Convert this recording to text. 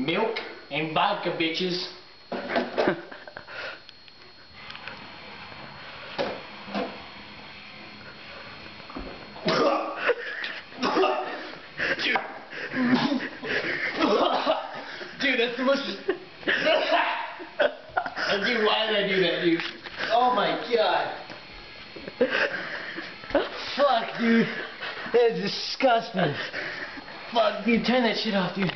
Milk and vodka, bitches. Dude. That's the most... dude, why did I do that, dude? Oh my god. Fuck, dude. That is disgusting. Fuck, dude, turn that shit off, dude.